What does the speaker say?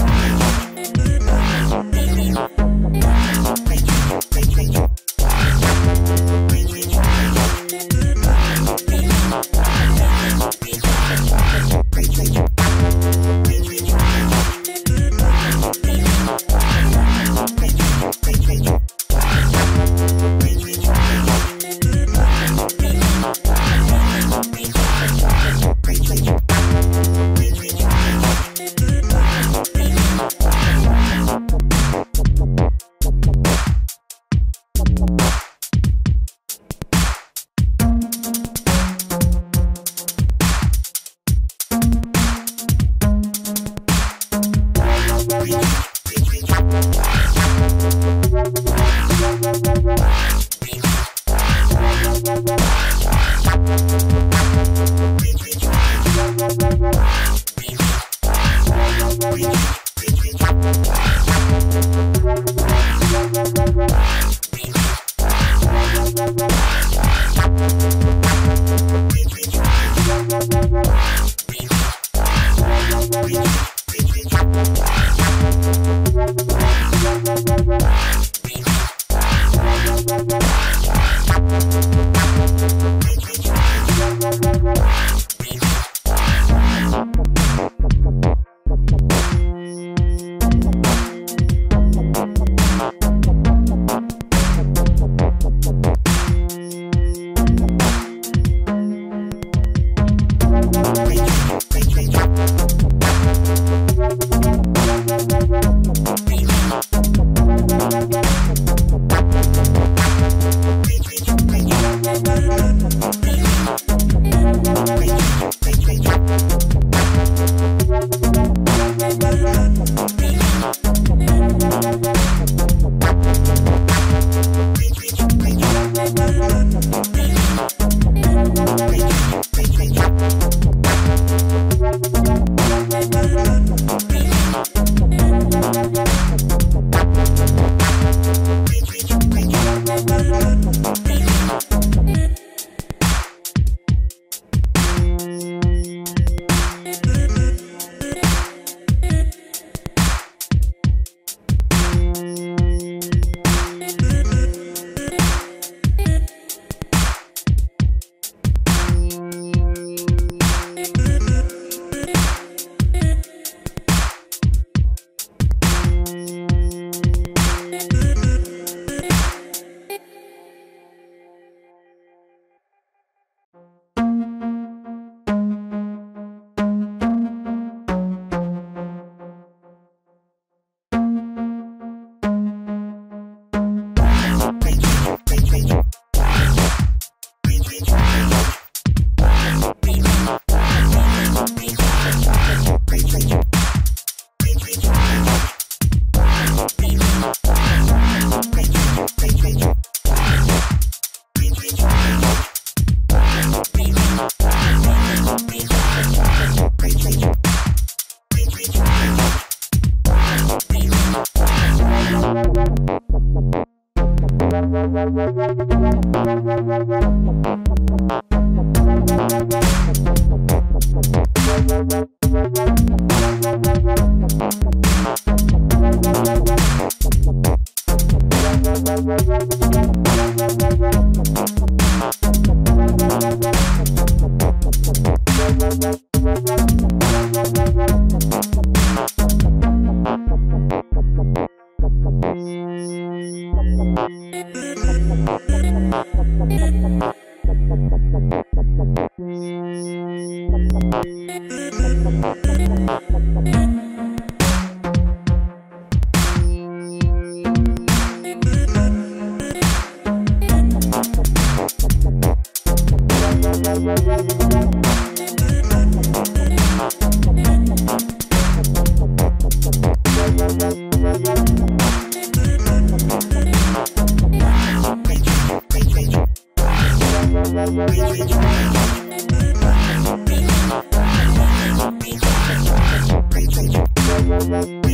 「うまいおみみも」Thank it. Wow. Thank you.